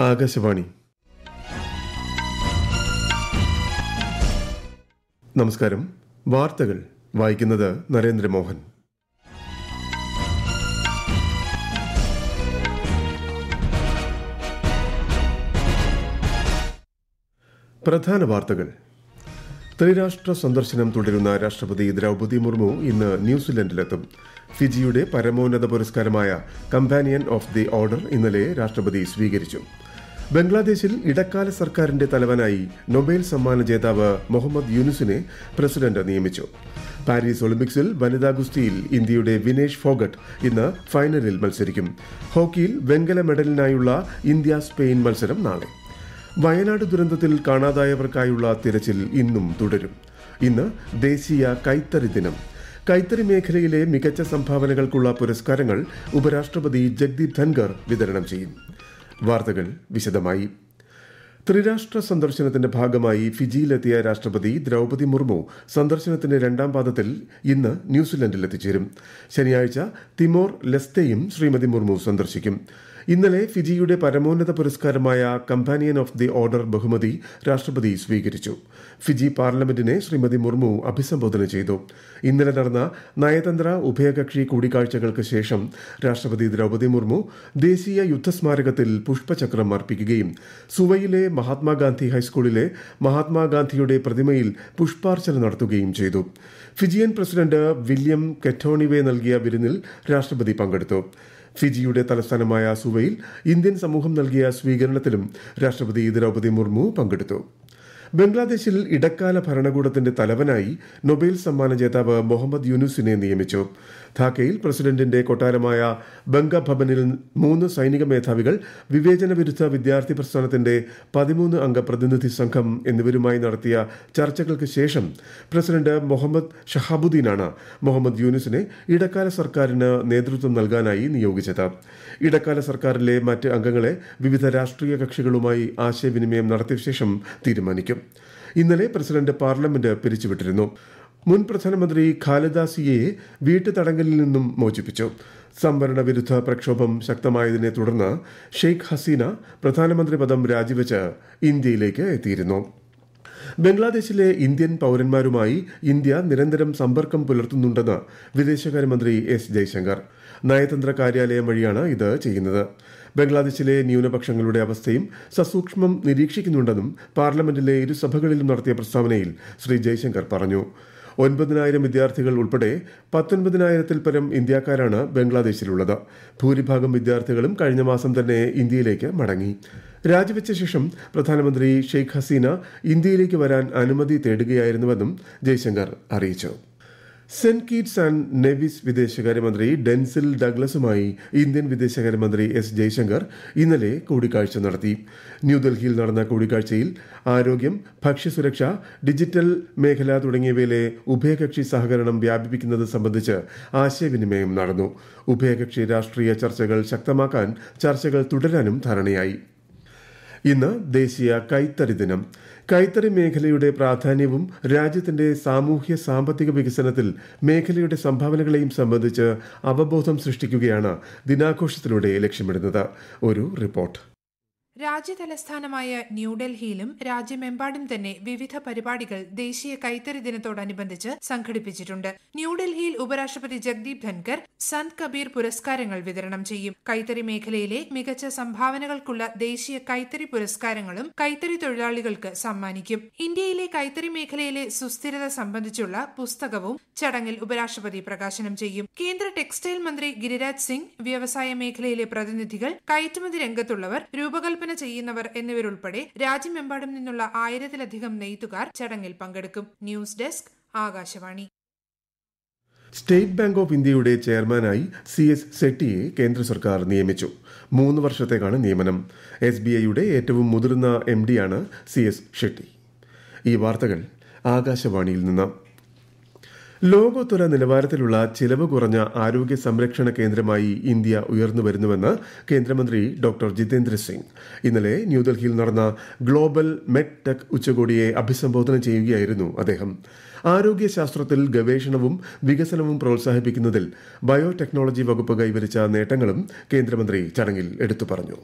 ആകാശവാണി. നമസ്കാരം. വാർത്തകൾ വായിക്കുന്നത് നരേന്ദ്രമോഹൻ. പ്രധാന വാർത്തകൾ. ത്രിരാഷ്ട്ര സന്ദർശനം തുടരുന്ന രാഷ്ട്രപതി ദ്രൗപദി മുർമു ഇന്ന് ന്യൂസിലൻഡിലെത്തും. ഫിജിയുടെ പരമോന്നത പുരസ്കാരമായ കമ്പാനിയൻ ഓഫ് ദി ഓർഡർ ഇന്നലെ രാഷ്ട്രപതി സ്വീകരിച്ചു. ബംഗ്ലാദേശിൽ ഇടക്കാല സർക്കാരിന്റെ തലവനായി നൊബേൽ സമ്മാന ജേതാവ് മുഹമ്മദ് യൂനുസിനെ പ്രസിഡന്റ് നിയമിച്ചു. പാരീസ് ഒളിമ്പിക്സിൽ വനിതാ ഗുസ്തിയിൽ ഇന്ത്യയുടെ വിനേഷ് ഫോഗട്ട് ഇന്ന് ഫൈനലിൽ മത്സരിക്കും. ഹോക്കിയിൽ വെങ്കല മെഡലിനായുള്ള ഇന്ത്യ സ്പെയിൻ മത്സരം നാളെ. വയനാട് ദുരന്തത്തിൽ കാണാതായവർക്കായുള്ള തിരച്ചിൽ ഇന്നും തുടരും. ഇന്ന് ദേശീയ കൈത്തറി ദിനം. കൈത്തറി മേഖലയിലെ മികച്ച സംഭാവനകൾക്കുള്ള പുരസ്കാരങ്ങൾ ഉപരാഷ്ട്രപതി ജഗ്ദീപ് ധൻകർ വിതരണം ചെയ്യും. വാർത്തകൾ വിശദമായി. ത്രിരാഷ്ട്ര സന്ദർശനത്തിന്റെ ഭാഗമായി ഫിജിയിലെത്തിയ രാഷ്ട്രപതി ദ്രൗപതി മുർമു സന്ദർശനത്തിന്റെ രണ്ടാം പാദത്തിൽ ഇന്ന് ന്യൂസിലൻഡിൽ എത്തിച്ചേരും ശനിയാഴ്ച തിമോർ ലെസ്തെയും ശ്രീമതി മുർമു സന്ദർശിക്കും. ഇന്നലെ ഫിജിയുടെ പരമോന്നത പുരസ്കാരമായ കമ്പാനിയൻ ഓഫ് ദി ഓർഡർ ബഹുമതി രാഷ്ട്രപതി സ്വീകരിച്ചു. ഫിജി പാർലമെന്റിനെ ശ്രീമതി മുർമു അഭിസംബോധന ചെയ്തു. ഇന്നലെ നടന്ന നയതന്ത്ര ഉഭയകക്ഷി കൂടിക്കാഴ്ചകൾക്ക് ശേഷം രാഷ്ട്രപതി ദ്രൗപദി മുർമു ദേശീയ യുദ്ധസ്മാരകത്തിൽ പുഷ്പചക്രം അർപ്പിക്കുകയും സുവയിലെ മഹാത്മാഗാന്ധി ഹൈസ്കൂളിലെ മഹാത്മാഗാന്ധിയുടെ പ്രതിമയിൽ പുഷ്പാർച്ചന നടത്തുകയും ചെയ്തു. ഫിജിയൻ പ്രസിഡന്റ് വില്യം കെറ്റോണിവെ നൽകിയ വിരുന്നിൽ രാഷ്ട്രപതി പങ്കെടുത്തു. ഫിജിയുടെ തലസ്ഥാനമായ സുവയിൽ ഇന്ത്യൻ സമൂഹം നൽകിയ സ്വീകരണത്തിലും രാഷ്ട്രപതി ദ്രൗപദി മുർമു പങ്കെടുത്തു ബംഗ്ലാദേശിൽ ഇടക്കാല ഭരണകൂടത്തിന്റെ തലവനായി നൊബേൽ സമ്മാന ജേതാവ് മുഹമ്മദ് യൂനുസിനെ നിയമിച്ചു. ധാക്കയിൽ പ്രസിഡന്റിന്റെ കൊട്ടാരമായ ബംഗഭവനിൽ മൂന്ന് സൈനിക മേധാവികൾ വിവേചന വിരുദ്ധ വിദ്യാർത്ഥി പ്രസ്ഥാനത്തിന്റെ പതിമൂന്ന് അംഗ പ്രതിനിധി സംഘം എന്നിവരുമായി നടത്തിയ ചർച്ചകൾക്ക് ശേഷം പ്രസിഡന്റ് മുഹമ്മദ് ഷഹാബുദ്ദീനാണ് മുഹമ്മദ് യൂനുസിനെ ഇടക്കാല സർക്കാരിന് നേതൃത്വം നൽകാനായി നിയോഗിച്ചത്. ഇടക്കാല സർക്കാരിലെ മറ്റ് അംഗങ്ങളെ വിവിധ രാഷ്ട്രീയ കക്ഷികളുമായി ആശയവിനിമയം നടത്തിയ ശേഷം തീരുമാനിക്കും. ഇന്നലെ പ്രസിഡന്റ് പാർലമെന്റ് പിരിച്ചുവിട്ടിരുന്നു. മുൻ പ്രധാനമന്ത്രി ഖാലിദാസിയെ വീട്ടുതടങ്കലിൽ നിന്നും മോചിപ്പിച്ചു. സംവരണ വിരുദ്ധ പ്രക്ഷോഭം ശക്തമായതിനെ തുടർന്ന് ഷെയ്ഖ് ഹസീന പ്രധാനമന്ത്രി പദം രാജിവെച്ച് ഇന്ത്യയിലേക്ക് എത്തിയിരുന്നു. ബംഗ്ലാദേശിലെ ഇന്ത്യൻ പൌരന്മാരുമായി ഇന്ത്യ നിരന്തരം സമ്പർക്കം പുലർത്തുന്നുണ്ടെന്ന് വിദേശകാര്യമന്ത്രി എസ് ജയശങ്കർ. നയതന്ത്ര കാര്യാലയം വഴിയാണ് ഇത് ചെയ്യുന്നത്. ബംഗ്ലാദേശിലെ ന്യൂനപക്ഷങ്ങളുടെ അവസ്ഥയും സസൂക്ഷ്മം നിരീക്ഷിക്കുന്നുണ്ടെന്നും പാർലമെന്റിലെ ഇരുസഭകളിലും നടത്തിയ പ്രസ്താവനയിൽ ശ്രീ ജയശങ്കർ പറഞ്ഞു. ഒൻപതിനായിരം വിദ്യാർത്ഥികൾ ഉൾപ്പെടെ പത്തൊൻപതിനായിരത്തിൽ പരം ഇന്ത്യക്കാരാണ് ബംഗ്ലാദേശിലുള്ളത്. ഭൂരിഭാഗം വിദ്യാർത്ഥികളും കഴിഞ്ഞ മാസം തന്നെ ഇന്ത്യയിലേക്ക് മടങ്ങി. രാജിവെച്ച ശേഷം പ്രധാനമന്ത്രി ഷെയ്ഖ് ഹസീന ഇന്ത്യയിലേക്ക് വരാൻ അനുമതി തേടുകയായിരുന്നുവെന്നും ജയശങ്കർ അറിയിച്ചു. സെന്റ് കീറ്റ്സ് ആൻഡ് നെവിസ് വിദേശകാര്യമന്ത്രി ഡെൻസിൽ ഡഗ്ലസുമായി ഇന്ത്യൻ വിദേശകാര്യമന്ത്രി എസ് ജയശങ്കർ ഇന്നലെ കൂടിക്കാഴ്ച നടത്തി. ന്യൂഡൽഹിയിൽ നടന്ന കൂടിക്കാഴ്ചയിൽ ആരോഗ്യം ഭക്ഷ്യസുരക്ഷ ഡിജിറ്റൽ മേഖല തുടങ്ങിയവയിലെ ഉഭയകക്ഷി സഹകരണം വ്യാപിപ്പിക്കുന്നത് സംബന്ധിച്ച് ആശയവിനിമയം നടന്നു. ഉഭയകക്ഷി രാഷ്ട്രീയ ചർച്ചകൾ ശക്തമാക്കാൻ ചർച്ചകൾ തുടരാനും ധാരണയായി. ഇന്ന് ദേശീയ കൈത്തറി ദിനം. കൈത്തറി മേഖലയുടെ പ്രാധാന്യവും രാജ്യത്തിന്റെ സാമൂഹ്യ സാമ്പത്തിക വികസനത്തിൽ മേഖലയുടെ സംഭാവനകളെയും സംബന്ധിച്ച് അവബോധം സൃഷ്ടിക്കുകയാണ് ദിനാഘോഷത്തിലൂടെ ലക്ഷ്യമിടുന്നത്. ഒരു റിപ്പോർട്ട്. രാജ്യതലസ്ഥാനമായ ന്യൂഡൽഹിയിലും രാജ്യമെമ്പാടും തന്നെ വിവിധ പരിപാടികൾ ദേശീയ കൈത്തറി ദിനത്തോടനുബന്ധിച്ച് സംഘടിപ്പിച്ചിട്ടുണ്ട്. ന്യൂഡൽഹിയിൽ ഉപരാഷ്ട്രപതി ജഗ്ദീപ് ധൻകർ സന്ത് കബീർ പുരസ്കാരങ്ങൾ വിതരണം ചെയ്യും. കൈത്തറി മേഖലയിലെ മികച്ച സംഭാവനകൾക്കുള്ള ദേശീയ കൈത്തറി പുരസ്കാരങ്ങളും കൈത്തറി തൊഴിലാളികൾക്ക് സമ്മാനിക്കും. ഇന്ത്യയിലെ കൈത്തറി മേഖലയിലെ സുസ്ഥിരത സംബന്ധിച്ചുള്ള പുസ്തകവും ചടങ്ങിൽ ഉപരാഷ്ട്രപതി പ്രകാശനം ചെയ്യും. കേന്ദ്ര ടെക്സ്റ്റൈൽ മന്ത്രി ഗിരിരാജ് സിംഗ് വ്യവസായ മേഖലയിലെ പ്രതിനിധികൾ കയറ്റുമതി രംഗത്തുള്ളവർ രൂപകൽപ്പന ചെയ്യുന്നവർ എന്നിവരുൾപ്പെടെ രാജ്യമെമ്പാടും നിന്നുള്ള ആയിരത്തിലധികം നെയ്ത്തുകാർ ചടങ്ങിൽ പങ്കെടുക്കും. News desk Akashvani. State bank of ഇന്ത്യയുടെ ചെയർമാനായി സി എസ് സെട്ടിയെ കേന്ദ്ര സർക്കാർ നിയമിച്ചു. മൂന്ന് വർഷത്തേക്കാണ് നിയമനം. എസ് ബി ഐയുടെ ഏറ്റവും മുതിർന്ന എം ഡിയാണ് സി എസ് ഷെട്ടി. ഈ വാർത്തകൾ ആകാശവാണിയിൽ നിന്ന്. ലോകോത്തര നിലവാരത്തിലുള്ള ചിലവ് കുറഞ്ഞ ആരോഗ്യ സംരക്ഷണ കേന്ദ്രമായി ഇന്ത്യ ഉയർന്നു വരുന്നുവെന്ന് കേന്ദ്രമന്ത്രി ഡോക്ടർ ജിതേന്ദ്ര സിംഗ്. ഇന്നലെ ന്യൂഡൽഹിയിൽ നടന്ന ഗ്ലോബൽ മെഡ് ടെക് ഉച്ചകോടിയെ അഭിസംബോധന ചെയ്യുകയായിരുന്നു അദ്ദേഹം. ആരോഗ്യ ശാസ്ത്രത്തിൽ ഗവേഷണവും വികസനവും പ്രോത്സാഹിപ്പിക്കുന്നതിൽ ബയോടെക്നോളജി വകുപ്പ് കൈവരിച്ച നേട്ടങ്ങളും കേന്ദ്രമന്ത്രി ചടങ്ങിൽ എടുത്തു പറഞ്ഞു.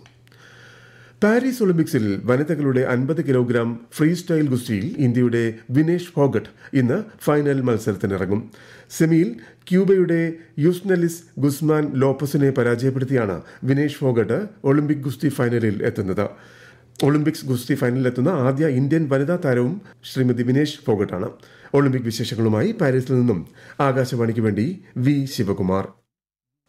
പാരീസ് ഒളിമ്പിക്സിൽ വനിതകളുടെ അൻപത് കിലോഗ്രാം ഫ്രീ സ്റ്റൈൽ ഗുസ്തിയിൽ ഇന്ത്യയുടെ വിനേഷ് ഫോഗട്ട് ഇന്ന് ഫൈനൽ മത്സരത്തിനിറങ്ങും. സെമിയിൽ ക്യൂബയുടെ യുസ്നലിസ് ഗുസ്മാൻ ലോപ്പസിനെ പരാജയപ്പെടുത്തിയാണ് വിനേഷ് ഫോഗട്ട് ഒളിമ്പിക് ഗുസ്തി ഫൈനലിൽ എത്തുന്നത്. ഒളിമ്പിക്സ് ഗുസ്തി ഫൈനലിലെത്തുന്ന ആദ്യ ഇന്ത്യൻ വനിതാ താരവും ശ്രീമതി വിനേഷ് ഫോഗട്ടാണ്. ഒളിമ്പിക് വിശേഷങ്ങളുമായി പാരീസിൽ നിന്നും ആകാശവാണിക്ക് വേണ്ടി വി. ശിവകുമാർ.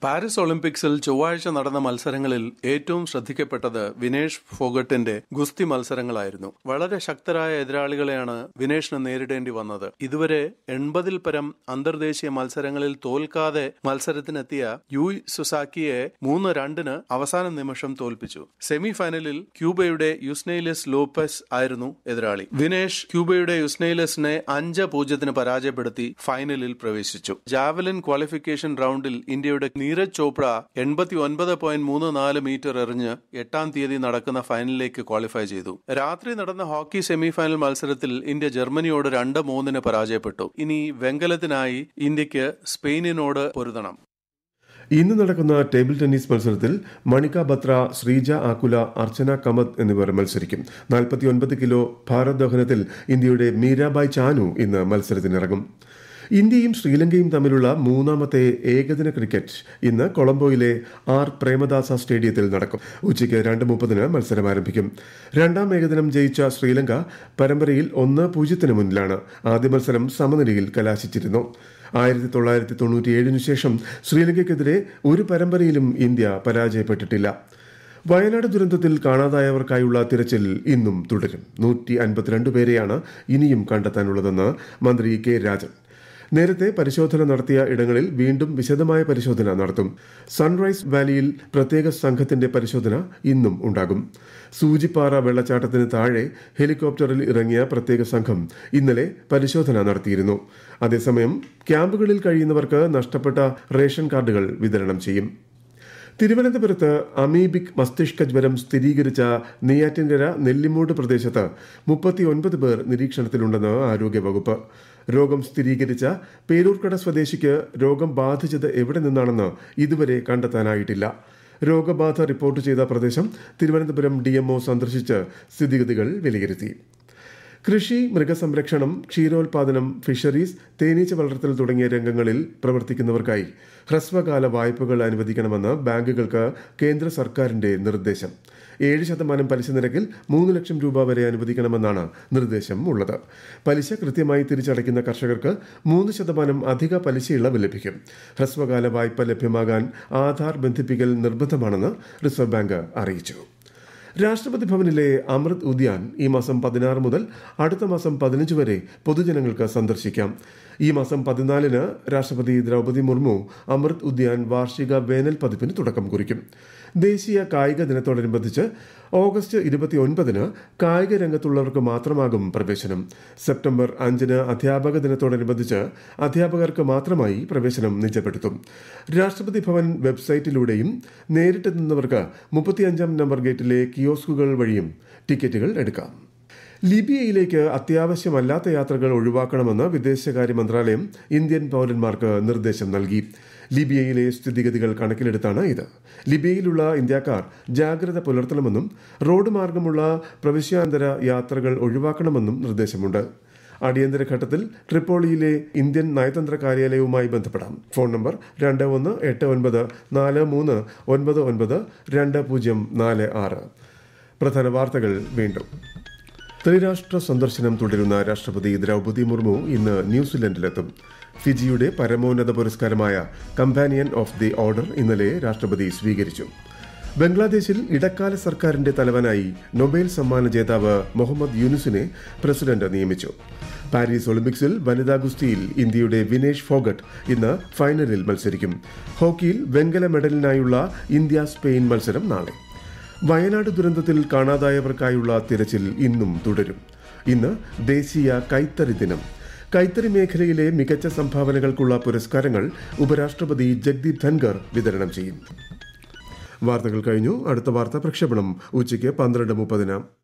പാരീസ് ഒളിമ്പിക്സിൽ ചൊവ്വാഴ്ച നടന്ന മത്സരങ്ങളിൽ ഏറ്റവും ശ്രദ്ധിക്കപ്പെട്ടത് വിനേഷ് ഫോഗട്ടിന്റെ ഗുസ്തി മത്സരങ്ങളായിരുന്നു. വളരെ ശക്തരായ എതിരാളികളെയാണ് വിനേഷിന് നേരിടേണ്ടി വന്നത്. ഇതുവരെ എൺപതിൽ പരം അന്തർദേശീയ മത്സരങ്ങളിൽ തോൽക്കാതെ മത്സരത്തിനെത്തിയ യുയ് സുസാക്കിയെ മൂന്ന് രണ്ടിന് അവസാന നിമിഷം തോൽപ്പിച്ചു. സെമി ഫൈനലിൽ ക്യൂബയുടെ യുസ്നെയിലസ് ലോപ്പസ് ആയിരുന്നു എതിരാളി. വിനേഷ് ക്യൂബയുടെ യുസ്നെയിലസിനെ അഞ്ച് പൂജ്യത്തിന് പരാജയപ്പെടുത്തി ഫൈനലിൽ പ്രവേശിച്ചു. ജാവലിൻ ക്വാളിഫിക്കേഷൻ റൗണ്ടിൽ ഇന്ത്യയുടെ നീരജ് ചോപ്ര എൺപത്തി ഒൻപത് പോയിന്റ് മൂന്ന് നാല് മീറ്റർ എറിഞ്ഞ് എട്ടാം തീയതി നടക്കുന്ന ഫൈനലിലേക്ക് ക്വാളിഫൈ ചെയ്തു. രാത്രി നടന്ന ഹോക്കി സെമിഫൈനൽ മത്സരത്തിൽ ഇന്ത്യ ജർമ്മനിയോട് രണ്ട് മൂന്നിന് പരാജയപ്പെട്ടു. ഇനി വെങ്കലത്തിനായി ഇന്ത്യയ്ക്ക് സ്പെയിനിനോട് പൊരുതണം. ഇന്ന് നടക്കുന്ന ടേബിൾ ടെന്നീസ് മത്സരത്തിൽ മണിക ബത്ര ശ്രീജ ആക്കുല അർച്ചന കമത് എന്നിവർ മത്സരിക്കും. നാൽപ്പത്തിയൊൻപത് കിലോ ഭാരോദ്വഹനത്തിൽ ഇന്ത്യയുടെ മീരാബായ് ചാനു ഇന്ന് മത്സരത്തിനിറങ്ങും. ഇന്ത്യയും ശ്രീലങ്കയും തമ്മിലുള്ള മൂന്നാമത്തെ ഏകദിന ക്രിക്കറ്റ് ഇന്ന് കൊളംബോയിലെ ആർ പ്രേമദാസ സ്റ്റേഡിയത്തിൽ നടക്കും. ഉച്ചയ്ക്ക് രണ്ട് മുപ്പതിന് മത്സരം ആരംഭിക്കും. രണ്ടാം ഏകദിനം ജയിച്ച ശ്രീലങ്ക പരമ്പരയിൽ ഒന്ന് പൂജ്യത്തിന് മുന്നിലാണ്. ആദ്യ മത്സരം സമനിലയിൽ കലാശിച്ചിരുന്നു. ആയിരത്തി തൊള്ളായിരത്തി തൊണ്ണൂറ്റിയേഴിനു ശേഷം ശ്രീലങ്കയ്ക്കെതിരെ ഒരു പരമ്പരയിലും ഇന്ത്യ പരാജയപ്പെട്ടിട്ടില്ല. വയനാട് ദുരന്തത്തിൽ കാണാതായവർക്കായുള്ള തിരച്ചിൽ ഇന്നും തുടരും. നൂറ്റി അൻപത്തിരണ്ട് പേരെയാണ് ഇനിയും കണ്ടെത്താനുള്ളതെന്ന് മന്ത്രി കെ രാജൻ. നേരത്തെ പരിശോധന നടത്തിയ ഇടങ്ങളിൽ വീണ്ടും വിശദമായ പരിശോധന നടത്തും. സൺറൈസ് വാലിയിൽ പ്രത്യേക സംഘത്തിന്റെ പരിശോധന ഇന്നും ഉണ്ടാകും. സൂചിപ്പാറ വെള്ളച്ചാട്ടത്തിന് താഴെ ഹെലികോപ്റ്ററിൽ ഇറങ്ങിയ പ്രത്യേക സംഘം ഇന്നലെ പരിശോധന നടത്തിയിരുന്നു. അതേസമയം ക്യാമ്പുകളിൽ കഴിയുന്നവർക്ക് നഷ്ടപ്പെട്ട റേഷൻ കാർഡുകൾ വിതരണം ചെയ്യും. തിരുവനന്തപുരത്ത് അമീബിക് മസ്തിഷ്ക ജ്വരം സ്ഥിരീകരിച്ച നെയ്യാറ്റിൻകര നെല്ലിമൂട് പ്രദേശത്ത് മുപ്പത്തിയൊൻപത് പേർ നിരീക്ഷണത്തിലുണ്ടെന്ന് ആരോഗ്യവകുപ്പ്. രോഗം സ്ഥിരീകരിച്ച പേരൂർക്കട സ്വദേശിക്ക് രോഗം ബാധിച്ചത് എവിടെ നിന്നാണെന്ന് ഇതുവരെ കണ്ടെത്താനായിട്ടില്ല. രോഗബാധ റിപ്പോർട്ട് ചെയ്ത പ്രദേശം തിരുവനന്തപുരം ഡിഎംഒ സന്ദർശിച്ച് സ്ഥിതിഗതികൾ വിലയിരുത്തി. കൃഷി മൃഗസംരക്ഷണം ക്ഷീരോത്പാദനം ഫിഷറീസ് തേനീച്ച വളർത്തൽ തുടങ്ങിയ രംഗങ്ങളിൽ പ്രവർത്തിക്കുന്നവർക്കായി ഹ്രസ്വകാല വായ്പകൾ അനുവദിക്കണമെന്ന് ബാങ്കുകൾക്ക് കേന്ദ്ര സർക്കാരിന്റെ നിർദ്ദേശം. ഏഴ് ശതമാനം പലിശ നിരക്കിൽ മൂന്ന് ലക്ഷം രൂപ വരെ അനുവദിക്കണമെന്നാണ് നിർദ്ദേശം ഉള്ളത്. പലിശ കൃത്യമായി തിരിച്ചടയ്ക്കുന്ന കർഷകർക്ക് മൂന്ന് ശതമാനം അധിക പലിശ ഇളവ് ലഭിക്കും. ഹ്രസ്വകാല വായ്പ ലഭ്യമാകാൻ ആധാർ ബന്ധിപ്പിക്കൽ നിർബന്ധമാണെന്ന് റിസർവ് ബാങ്ക് അറിയിച്ചു. രാഷ്ട്രപതി ഭവനിലെ അമൃത് ഉദ്യാൻ ഈ മാസം പതിനാറ് മുതൽ അടുത്ത മാസം പതിനഞ്ച് വരെ പൊതുജനങ്ങൾക്ക് സന്ദർശിക്കാം. ഈ മാസം പതിനാലിന് രാഷ്ട്രപതി ദ്രൗപദി മുർമു അമൃത് ഉദ്യാൻ വാർഷിക വേനൽ പതിപ്പിന് തുടക്കം കുറിക്കും. ദേശീയ കായിക ദിനത്തോടനുബന്ധിച്ച് ഓഗസ്റ്റ് ഇരുപത്തിയൊൻപതിന് കായിക രംഗത്തുള്ളവർക്ക് മാത്രമാകും പ്രവേശനം. സെപ്റ്റംബർ അഞ്ചിന് അധ്യാപക ദിനത്തോടനുബന്ധിച്ച് അധ്യാപകർക്ക് മാത്രമായി പ്രവേശനം നിജപ്പെടുത്തും. രാഷ്ട്രപതി ഭവൻ വെബ്സൈറ്റിലൂടെയും നേരിട്ടെത്തുന്നവർക്ക് മുപ്പത്തിയഞ്ചാം നമ്പർ ഗേറ്റിലെ കിയോസ്കുകൾ വഴിയും ടിക്കറ്റുകൾ എടുക്കാം. ലിബിയയിലേക്ക് അത്യാവശ്യമല്ലാത്ത യാത്രകൾ ഒഴിവാക്കണമെന്ന് വിദേശകാര്യ മന്ത്രാലയം ഇന്ത്യൻ പൌരന്മാർക്ക് നിർദ്ദേശം നൽകി. ലിബിയയിലെ സ്ഥിതിഗതികൾ കണക്കിലെടുത്താണ് ഇത്. ലിബിയയിലുള്ള ഇന്ത്യക്കാർ ജാഗ്രത പുലർത്തണമെന്നും റോഡ് മാർഗമുള്ള പ്രവിശ്യാന്തര യാത്രകൾ ഒഴിവാക്കണമെന്നും നിർദ്ദേശമുണ്ട്. അടിയന്തര ഘട്ടത്തിൽ ട്രിപ്പോളിയിലെ ഇന്ത്യൻ നയതന്ത്ര കാര്യാലയവുമായി ബന്ധപ്പെടാം. ഫോൺ നമ്പർ രണ്ട് ഒന്ന് എട്ട് ഒൻപത് നാല് മൂന്ന് ഒൻപത് ഒൻപത് രണ്ട് പൂജ്യം നാല് ആറ്. പ്രധാന വാർത്തകൾ വീണ്ടും. ത്രിരാഷ്ട്ര സന്ദർശനം തുടരുന്ന രാഷ്ട്രപതി ദ്രൗപദി മുർമു ഇന്ന് ന്യൂസിലൻഡിലെത്തും. ഫിജിയുടെ പരമോന്നത പുരസ്കാരമായ കമ്പാനിയൻ ഓഫ് ദി ഓർഡർ ഇന്നലെ രാഷ്ട്രപതി സ്വീകരിച്ചു. ബംഗ്ലാദേശിൽ ഇടക്കാല സർക്കാരിന്റെ തലവനായി നൊബേൽ സമ്മാന ജേതാവ് മുഹമ്മദ് യൂനുസിനെ പ്രസിഡന്റ് നിയമിച്ചു. പാരീസ് ഒളിമ്പിക്സിൽ വനിതാ ഗുസ്തിയിൽ ഇന്ത്യയുടെ വിനേഷ് ഫോഗട്ട് ഇന്ന് ഫൈനലിൽ മത്സരിക്കും. ഹോക്കിയിൽ വെങ്കല മെഡലിനായുള്ള ഇന്ത്യ സ്പെയിൻ മത്സരം നാളെ. വയനാട് ദുരന്തത്തിൽ കാണാതായവർക്കായുള്ള തിരച്ചിൽ ഇന്നും തുടരും. ഇന്ന് ദേശീയ കൈത്തറി ദിനം. കൈത്തറി മേഖലയിലെ മികച്ച സംഭാവനകൾക്കുള്ള പുരസ്കാരങ്ങൾ ഉപരാഷ്ട്രപതി ജഗ്ദീപ് ധൻകർ വിതരണം ചെയ്യും. വാർത്തകൾ കഴിഞ്ഞു. അടുത്ത വാർത്ത പ്രക്ഷേപണം. ഉച്ചയ്ക്ക് പന്ത്രണ്ട് മുപ്പതിന്